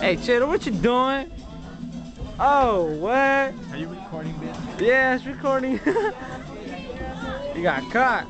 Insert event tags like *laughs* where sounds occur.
Hey, Cheddar, what you doing? Oh, what? Are you recording, bitch? Yeah, it's recording. *laughs* you got caught.